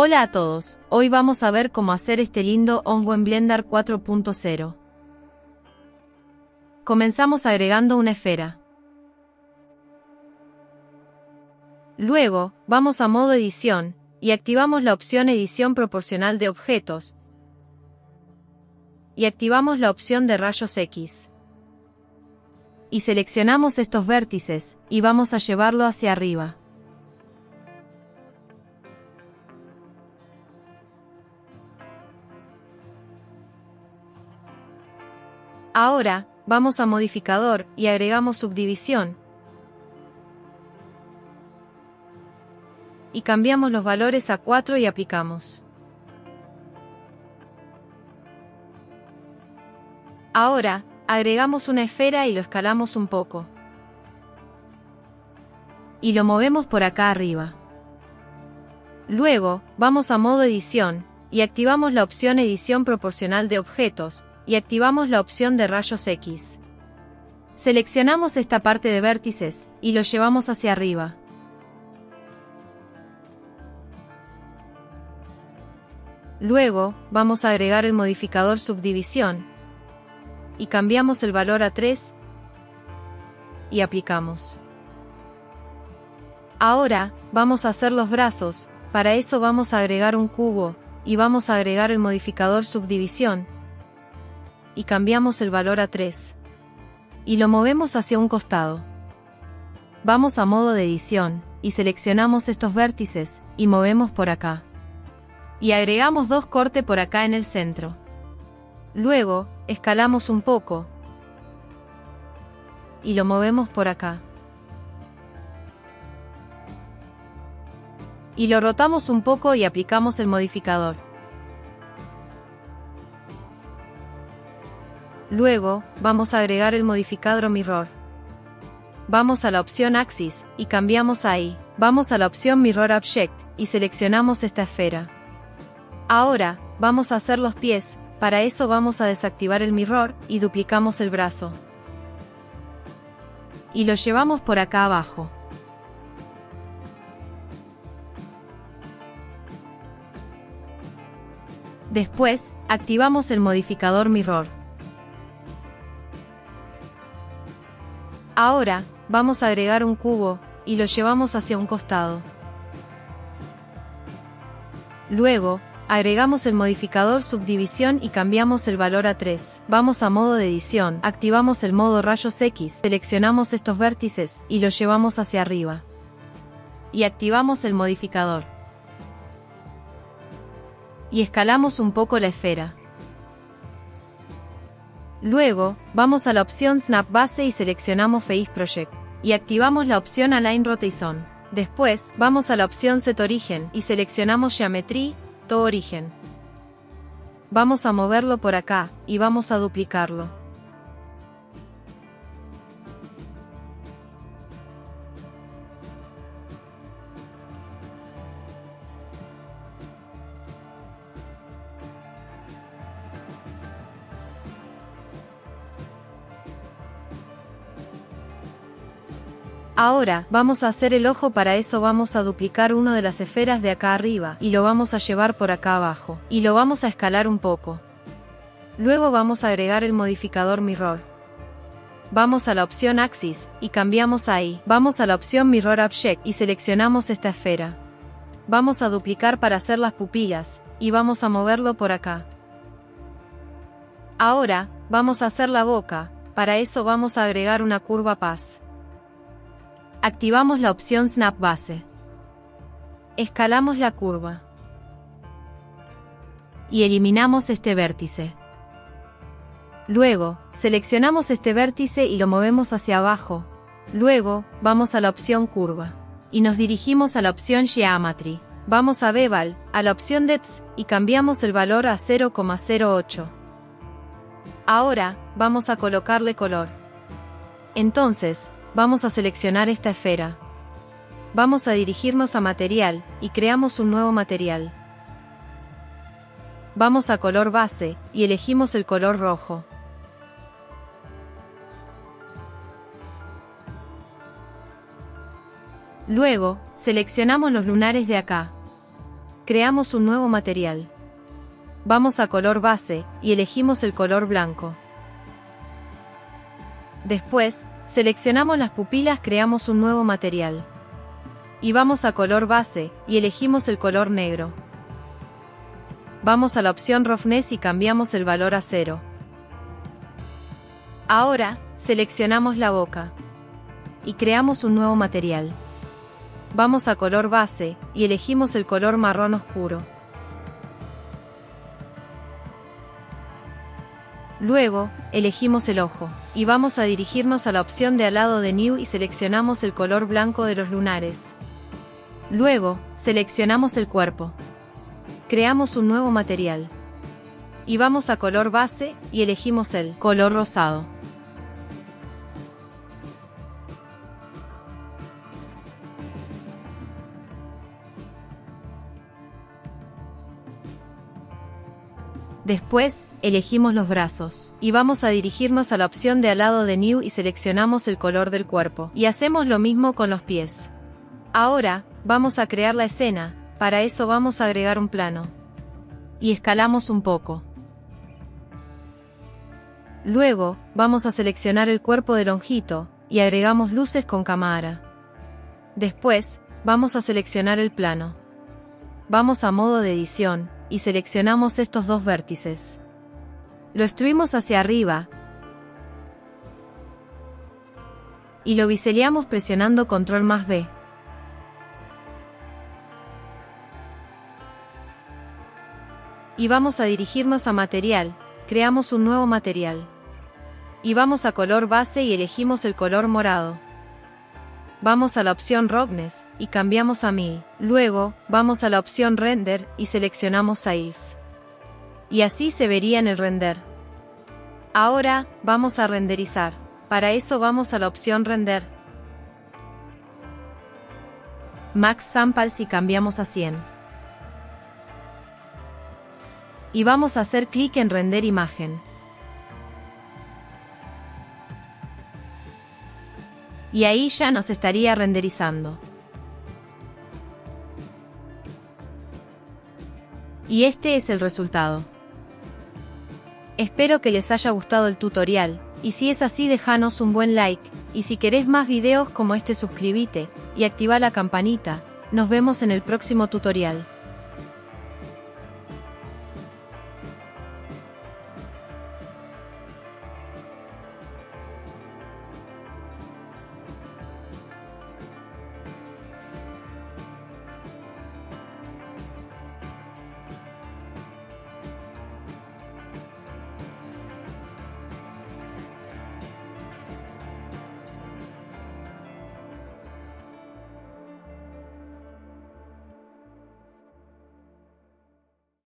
Hola a todos, hoy vamos a ver cómo hacer este lindo hongo en Blender 4.0. Comenzamos agregando una esfera. Luego, vamos a modo edición, y activamos la opción edición proporcional de objetos, y activamos la opción de rayos X. Y seleccionamos estos vértices, y vamos a llevarlo hacia arriba. Ahora, vamos a modificador y agregamos subdivisión. Y cambiamos los valores a 4 y aplicamos. Ahora, agregamos una esfera y lo escalamos un poco. Y lo movemos por acá arriba. Luego, vamos a modo edición, y activamos la opción edición proporcional de objetos, y activamos la opción de rayos X. Seleccionamos esta parte de vértices, y lo llevamos hacia arriba. Luego, vamos a agregar el modificador subdivisión, y cambiamos el valor a 3, y aplicamos. Ahora, vamos a hacer los brazos, para eso vamos a agregar un cubo, y vamos a agregar el modificador subdivisión, y cambiamos el valor a 3. Y lo movemos hacia un costado. Vamos a modo de edición, y seleccionamos estos vértices, y movemos por acá. Y agregamos dos cortes por acá en el centro. Luego, escalamos un poco. Y lo movemos por acá. Y lo rotamos un poco y aplicamos el modificador. Luego, vamos a agregar el modificador Mirror. Vamos a la opción Axis, y cambiamos ahí. Vamos a la opción Mirror Object, y seleccionamos esta esfera. Ahora, vamos a hacer los pies, para eso vamos a desactivar el mirror, y duplicamos el brazo. Y lo llevamos por acá abajo. Después, activamos el modificador mirror. Ahora, vamos a agregar un cubo, y lo llevamos hacia un costado. Luego, agregamos el modificador subdivisión y cambiamos el valor a 3. Vamos a modo de edición, activamos el modo rayos X, seleccionamos estos vértices, y los llevamos hacia arriba. Y activamos el modificador. Y escalamos un poco la esfera. Luego, vamos a la opción Snap Base y seleccionamos Face Project. Y activamos la opción Align Rotation. Después, vamos a la opción Set Origen y seleccionamos Geometry, To Origen. Vamos a moverlo por acá, y vamos a duplicarlo. Ahora, vamos a hacer el ojo para eso vamos a duplicar uno de las esferas de acá arriba, y lo vamos a llevar por acá abajo, y lo vamos a escalar un poco. Luego vamos a agregar el modificador Mirror. Vamos a la opción Axis, y cambiamos ahí. Vamos a la opción Mirror Object, y seleccionamos esta esfera. Vamos a duplicar para hacer las pupillas, y vamos a moverlo por acá. Ahora, vamos a hacer la boca, para eso vamos a agregar una curva paz. Activamos la opción Snap Base. Escalamos la curva. Y eliminamos este vértice. Luego, seleccionamos este vértice y lo movemos hacia abajo. Luego, vamos a la opción curva. Y nos dirigimos a la opción Geometry. Vamos a Bevel, a la opción Depth, y cambiamos el valor a 0,08. Ahora, vamos a colocarle color. Entonces, Vamos a seleccionar esta esfera. Vamos a dirigirnos a material, y creamos un nuevo material. Vamos a color base, y elegimos el color rojo. Luego, seleccionamos los lunares de acá. Creamos un nuevo material. Vamos a color base, y elegimos el color blanco. Después, seleccionamos las pupilas creamos un nuevo material. Y vamos a color base, y elegimos el color negro. Vamos a la opción Roughness y cambiamos el valor a cero. Ahora, seleccionamos la boca. Y creamos un nuevo material. Vamos a color base, y elegimos el color marrón oscuro. Luego, elegimos el ojo, y vamos a dirigirnos a la opción de al lado de New y seleccionamos el color blanco de los lunares. Luego, seleccionamos el cuerpo. Creamos un nuevo material. Y vamos a color base, y elegimos el color rosado. Después, elegimos los brazos, y vamos a dirigirnos a la opción de al lado de New y seleccionamos el color del cuerpo, y hacemos lo mismo con los pies. Ahora, vamos a crear la escena, para eso vamos a agregar un plano. Y escalamos un poco. Luego, vamos a seleccionar el cuerpo de Lonjito, y agregamos luces con cámara. Después, vamos a seleccionar el plano. Vamos a modo de edición, y seleccionamos estos dos vértices. Lo extruimos hacia arriba, y lo biselamos presionando Control más B. Y vamos a dirigirnos a material, creamos un nuevo material. Y vamos a color base y elegimos el color morado vamos a la opción Roughness y cambiamos a 1000. Luego, vamos a la opción Render y seleccionamos Size. Y así se vería en el render. Ahora, vamos a renderizar. Para eso vamos a la opción Render. Max Samples y cambiamos a 100. Y vamos a hacer clic en Render Imagen. Y ahí ya nos estaría renderizando. Y este es el resultado. Espero que les haya gustado el tutorial, y si es así déjanos un buen like, y si querés más videos como este suscríbete, y activa la campanita, nos vemos en el próximo tutorial.